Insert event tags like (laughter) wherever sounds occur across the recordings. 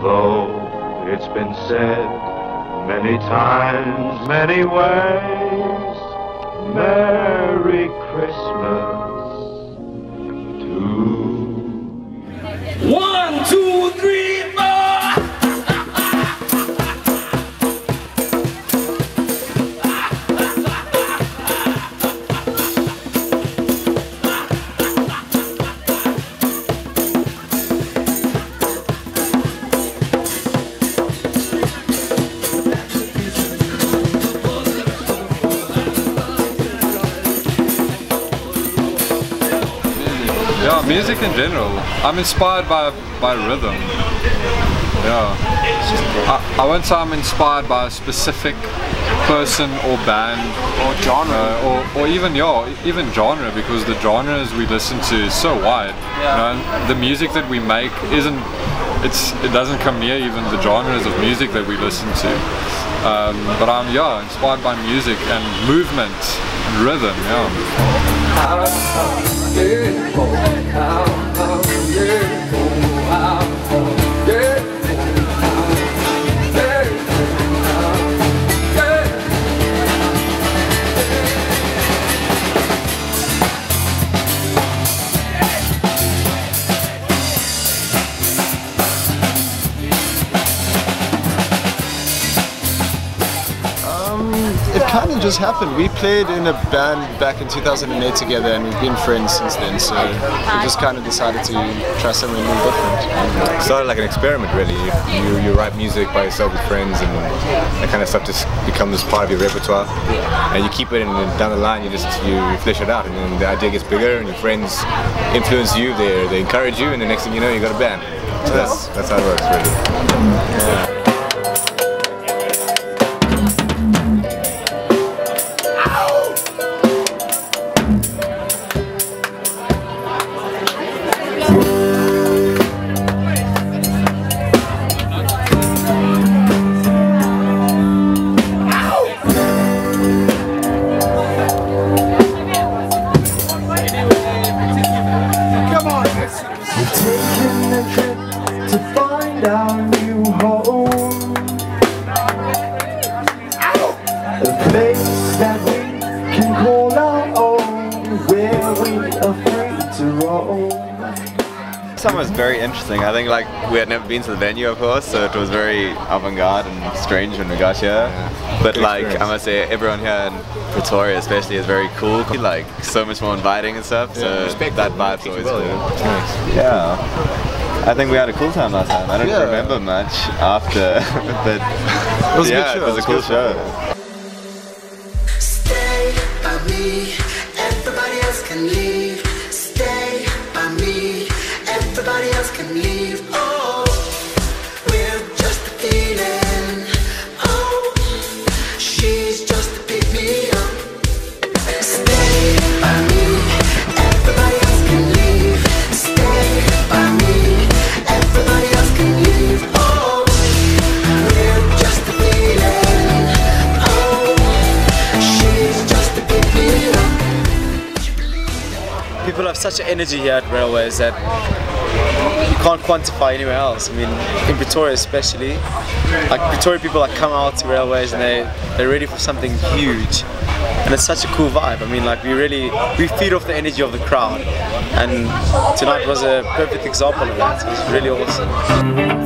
Although it's been said many times, many ways, Merry Christmas Yeah, music in general. I'm inspired by by rhythm. Yeah. I, I won't say I'm inspired by a specific person or band Or genre. uh, or, or even yeah, even genre because the genres we listen to is so wide. You know, the music that we make isn't it's it doesn't come near even the genres of music that we listen to. Um, but I'm yeah inspired by music and movement and rhythm. Yeah. It kind just happened. We played in a band back in 2008 together, and we've been friends since then. So we just kind of decided to try something new, different. started like an experiment really. You, you write music by yourself with friends and that kind of stuff just becomes part of your repertoire. And you keep it and then down the line you just you flesh it out and then the idea gets bigger and your friends influence you, they, they encourage you and the next thing you know you got a band. So that's, that's how it works really. Taking are to roam. Summer was very interesting. I think like we had never been to the venue, of course, so it was very avant-garde and strange when we got here. But Good like experience. I must say, everyone here in Pretoria, especially, is very cool. Like so much more inviting and stuff. So respect that vibe's always well, good. yeah. Yeah. I think we had a cool time last time. I don't Yeah. remember much after, (laughs) but It was a yeah, good show. it was a cool show. People have such energy here at Railways that you can't quantify anywhere else. I mean, in Pretoria especially, like Pretoria people like come out to Railways and they they're ready for something huge, and it's such a cool vibe. I mean, like we really we feed off the energy of the crowd, and tonight was a perfect example of that. It was really awesome.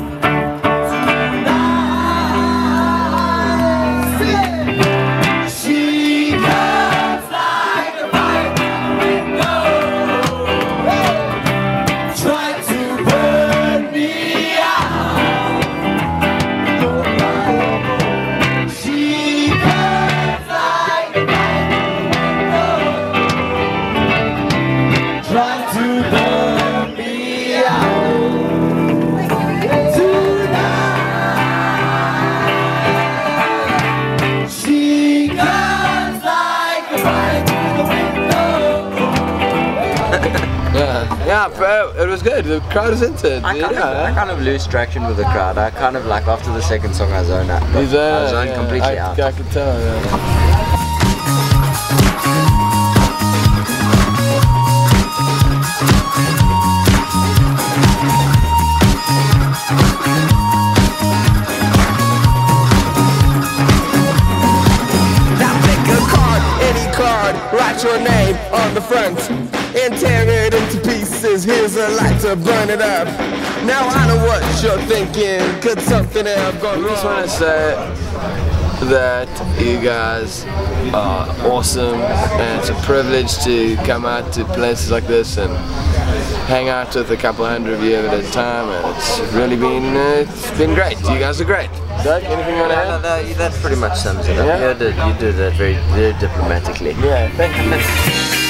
Nah, it was good. The crowd was into it. I kind, yeah. of, I kind of lose traction with the crowd. I kind of like after the second song, I zone out. I zone yeah, completely I, out. I can tell. Yeah. Write your name on the front. Interior. Thank a light to burn it up. Now I know what you're thinking. Could something have gone We just want to say that you guys are awesome and it's a privilege to come out to places like this and hang out with a couple hundred of you at a time and it's really been uh, it's been great. You guys are great. Doug, anything you want to Yeah, add? no, no, that pretty much sums it up. Yeah? You, did, you did that very, very diplomatically. Yeah, thank you.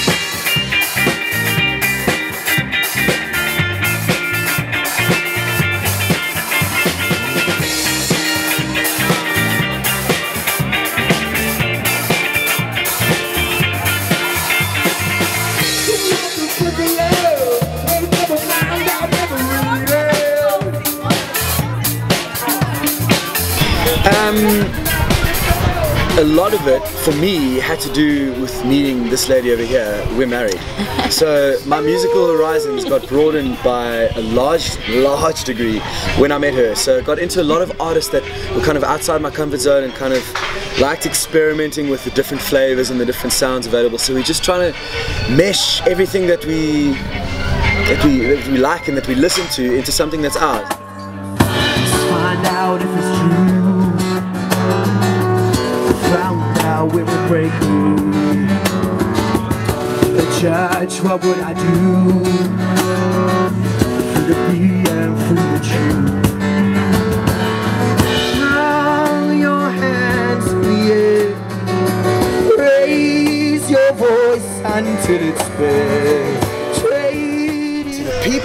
Um, a lot of it for me had to do with meeting this lady over here. We're married, (laughs) so my musical horizons got broadened by a large, large degree when I met her. So I got into a lot of artists that were kind of outside my comfort zone and kind of liked experimenting with the different flavors and the different sounds available. So we're just trying to mesh everything that we that we that we like and that we listen to into something that's ours. Judge, what would I do? Free to be and free to choose. Throw your hands in the air. Raise your voice until it's bare.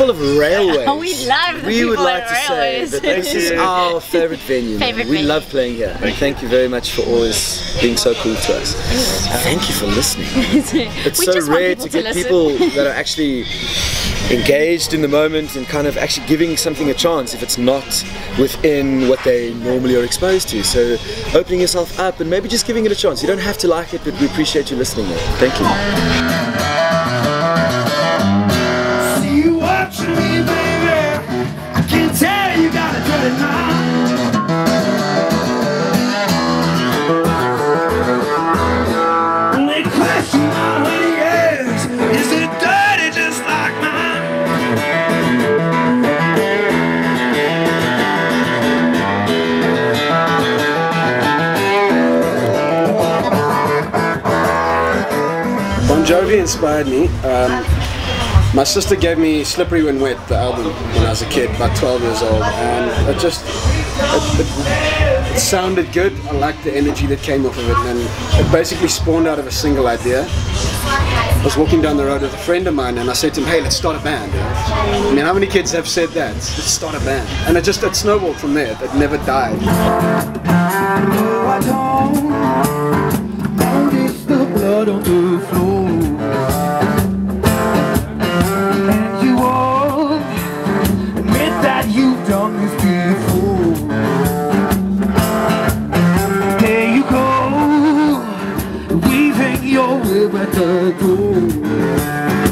People of railways. (laughs) We love the We would people like at to say that this is (laughs) our favorite venue. Favorite we venue. love playing here. And thank you very much for always being so cool to us. Thank you for listening. (laughs) It's We so rare to to get listen. people that are actually engaged in the moment and kind of actually giving something a chance if it's not within what they normally are exposed to. So opening yourself up and maybe just giving it a chance. You don't have to like it, but we appreciate you listening. Thank you. Jovi inspired me. Um, my sister gave me Slippery When Wet, the album, when I was a kid, about 12 years old, and it just it, it, it sounded good. I liked the energy that came off of it, and it basically spawned out of a single idea. I was walking down the road with a friend of mine, and I said to him, "Hey, let's start a band." I mean, how many kids have said that? Let's start a band, and it just it snowballed from there. It never died. your way better go.